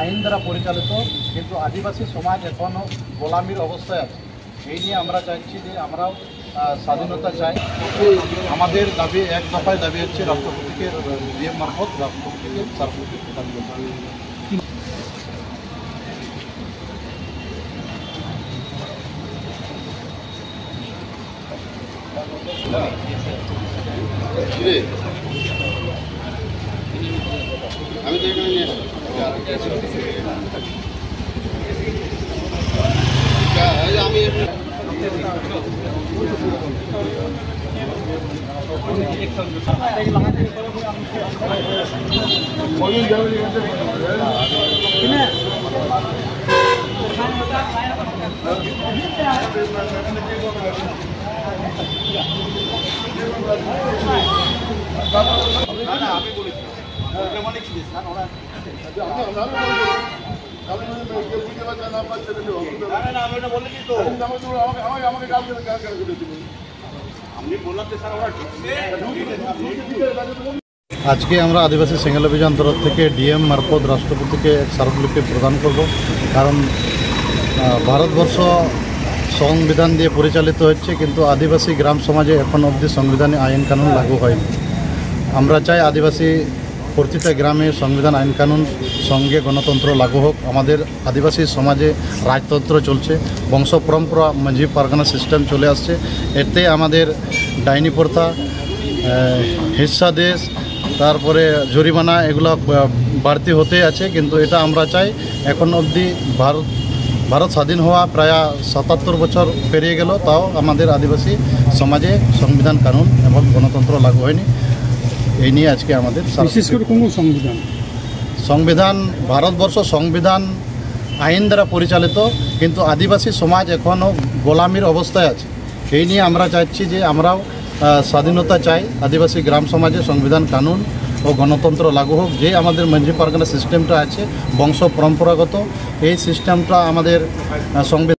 আইন দ্বারা পরিচালিত, কিন্তু আদিবাসী সমাজ এখনও গোলামির অবস্থায় আছে। এই নিয়ে আমরা চাইছি যে আমরাও স্বাধীনতা চাই। আমাদের দাবি, এক দফায় দাবি হচ্ছে রাষ্ট্রপতিকে ডিএম মারফত, রাষ্ট্রপতিকে প্রদান করতে। আমি তো এখানে নিয়ে আমি আজকে আমরা আদিবাসী সিঙ্গেল অভিযান তরফ থেকে ডিএম মারফত রাষ্ট্রপতিকে এক স্মারকলিপি প্রদান করব। কারণ ভারতবর্ষ সংবিধান দিয়ে পরিচালিত হচ্ছে, কিন্তু আদিবাসী গ্রাম সমাজে এখন অবধি সংবিধানে আইন কানুন লাগু হয়নি। আমরা চাই আদিবাসী প্রতিটা গ্রামে সংবিধান, আইন কানুন সঙ্গে গণতন্ত্র লাগু হোক। আমাদের আদিবাসী সমাজে রাজতন্ত্র চলছে, বংশ পরম্পরা মাঝি পারগানা সিস্টেম চলে আসছে। এতে আমাদের ডাইনি প্রথা হিস্সা দেশ, তারপরে জরিমানা এগুলো বাড়তি হতে আছে। কিন্তু এটা আমরা চাই, এখন অবধি ভারত ভারত স্বাধীন হওয়া প্রায় সাতাত্তর বছর পেরিয়ে গেল। তাও আমাদের আদিবাসী সমাজে সংবিধান, কানুন এবং গণতন্ত্র লাগু হয়নি। এই নিয়ে আজকে আমাদের বিশেষ করে কোন সংবিধান? সংবিধান ভারতবর্ষ সংবিধান আইন দ্বারা পরিচালিত কিন্তু আদিবাসী সমাজ এখনও গোলামির অবস্থায় আছে। এই নিয়ে আমরা চাইছি যে আমরাও স্বাধীনতা চাই আদিবাসী গ্রাম সমাজে সংবিধান কানুন ও গণতন্ত্র লাগু হোক। যে আমাদের মঞ্জি পারগানা সিস্টেমটা আছে বংশ পরম্পরাগত এই সিস্টেমটা আমাদের সংবিধান